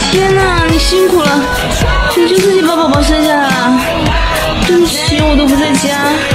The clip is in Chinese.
天哪，你辛苦了，你就自己把宝宝生下来了。对不起，我都不在家。